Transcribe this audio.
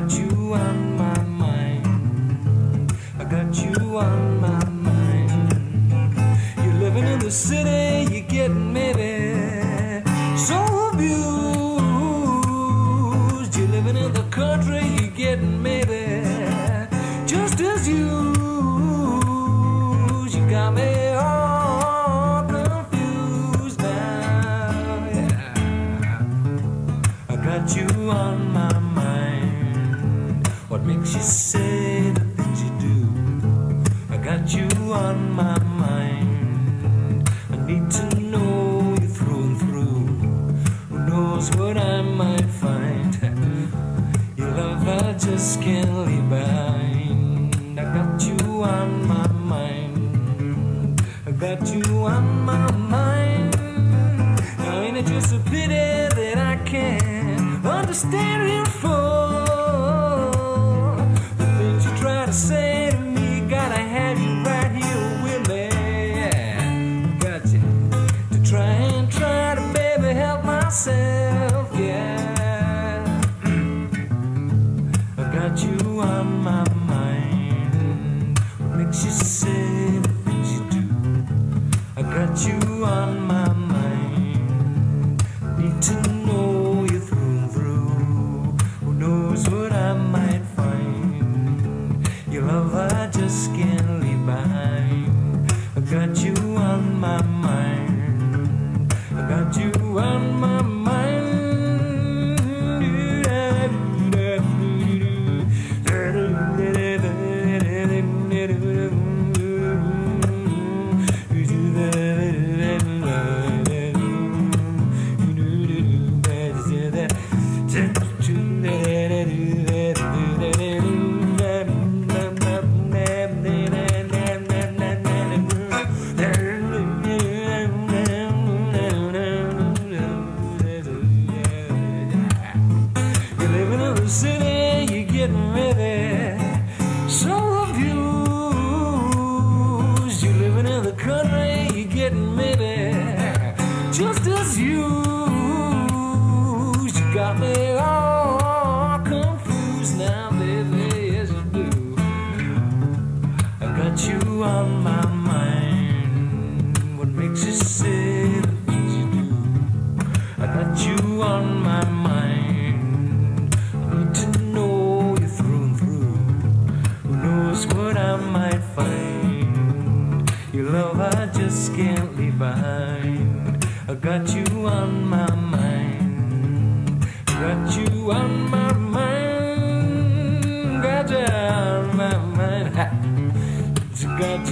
got you on my mind. I got you on my mind. You're living in the city, you're getting maybe so abused. You're living in the country, say the things you do? I got you on my mind. I need to know you through and through. Who knows what I might find? Your love I just can't leave behind. I got you on my mind. I got you on my mind. Now ain't it just a pity that I can't understand you I you on my the city, you're getting ready. So abused. You're living in the country, you're getting maybe just as used. You got me all confused now, baby, yes you do. I got you on my mind. What makes you say Leave behind. I got you on my mind. Got you on my mind. Got you on my mind. Ha. Got